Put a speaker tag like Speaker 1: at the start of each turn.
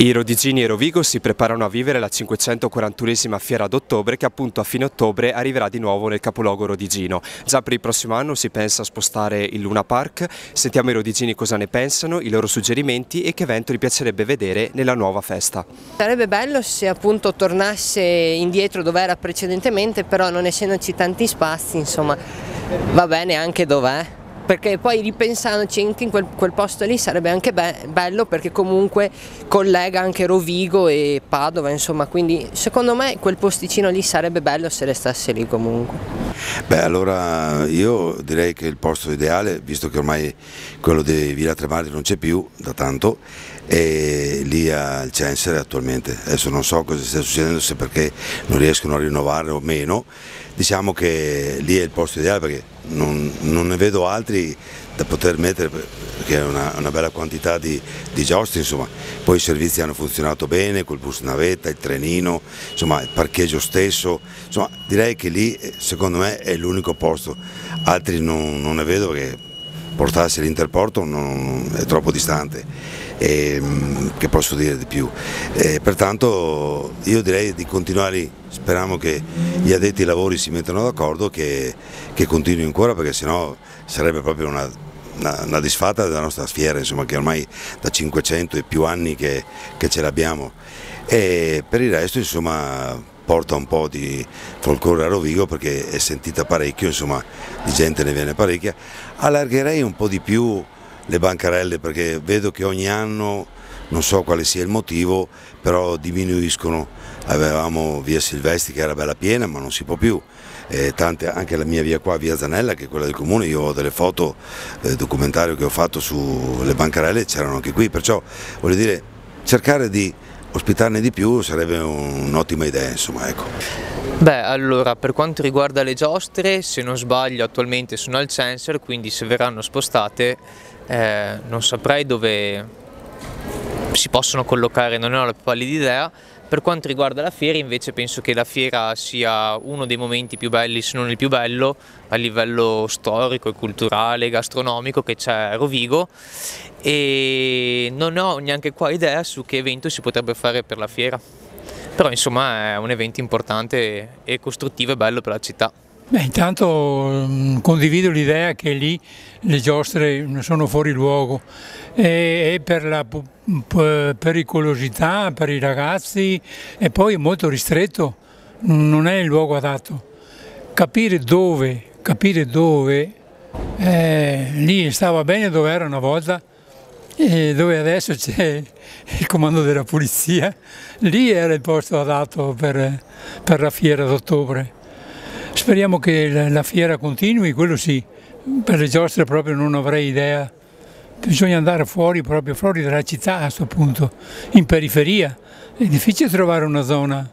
Speaker 1: I Rodigini e Rovigo si preparano a vivere la 541esima fiera d'ottobre che appunto a fine ottobre arriverà di nuovo nel capoluogo rodigino. Già per il prossimo anno si pensa a spostare il Luna Park, sentiamo i rodigini cosa ne pensano, i loro suggerimenti e che evento gli piacerebbe vedere nella nuova festa.
Speaker 2: Sarebbe bello se appunto tornasse indietro dove era precedentemente, però non essendoci tanti spazi, insomma, va bene anche dov'è perché poi ripensandoci anche in quel, quel posto lì sarebbe anche be bello perché comunque collega anche Rovigo e Padova, insomma, quindi secondo me quel posticino lì sarebbe bello se restasse lì comunque.
Speaker 3: Beh, allora io direi che il posto ideale, visto che ormai quello di Villa Tremari non c'è più da tanto, è lì al Censere attualmente. Adesso non so cosa stia succedendo, se perché non riescono a rinnovare o meno, diciamo che lì è il posto ideale perché non, non ne vedo altri da poter mettere perché è una, una bella quantità di, di, giostre, insomma. poi i servizi hanno funzionato bene, col bus navetta, il trenino, insomma, il parcheggio stesso, insomma, direi che lì secondo me è l'unico posto, altri non, non ne vedo perché portarsi all'interporto è troppo distante, e, che posso dire di più. E, pertanto io direi di continuare, speriamo che gli addetti ai lavori si mettano d'accordo, che, che continui ancora perché sennò sarebbe proprio una, una, una, disfatta della nostra fiera, insomma, che ormai da 500 e più anni che, che ce l'abbiamo. E per il resto insomma porta un po' di folklore a Rovigo perché è sentita parecchio, insomma di gente ne viene parecchia. Allargherei un po' di più le bancarelle perché vedo che ogni anno, non so quale sia il motivo, però diminuiscono. Avevamo via Silvestri che era bella piena ma non si può più. Eh, tante, anche la mia via qua, via Zanella, che è quella del comune, io ho delle foto, eh, documentario che ho fatto sulle bancarelle, c'erano anche qui, perciò voglio dire, cercare di ospitarne di più sarebbe un'ottima idea, insomma, ecco.
Speaker 4: Beh, allora, per quanto riguarda le giostre, se non sbaglio attualmente sono al Censer, quindi se verranno spostate eh, non saprei dove si possono collocare, non ho la più pallida idea, per quanto riguarda la fiera invece penso che la fiera sia uno dei momenti più belli, se non il più bello, a livello storico, culturale, gastronomico che c'è a Rovigo e non ho neanche qua idea su che evento si potrebbe fare per la fiera. Però insomma è un evento importante e costruttivo e bello per la città.
Speaker 5: Beh, intanto mh, condivido l'idea che lì le giostre sono fuori luogo e, e per la pericolosità per i ragazzi e poi è molto ristretto, non è il luogo adatto. Capire dove, capire dove, eh, lì stava bene dove era una volta e dove adesso c'è il comando della polizia, lì era il posto adatto per, per la fiera d'ottobre. Speriamo che la fiera continui, quello sì, per le giostre proprio non avrei idea. Bisogna andare fuori, proprio fuori dalla città a questo punto, in periferia. È difficile trovare una zona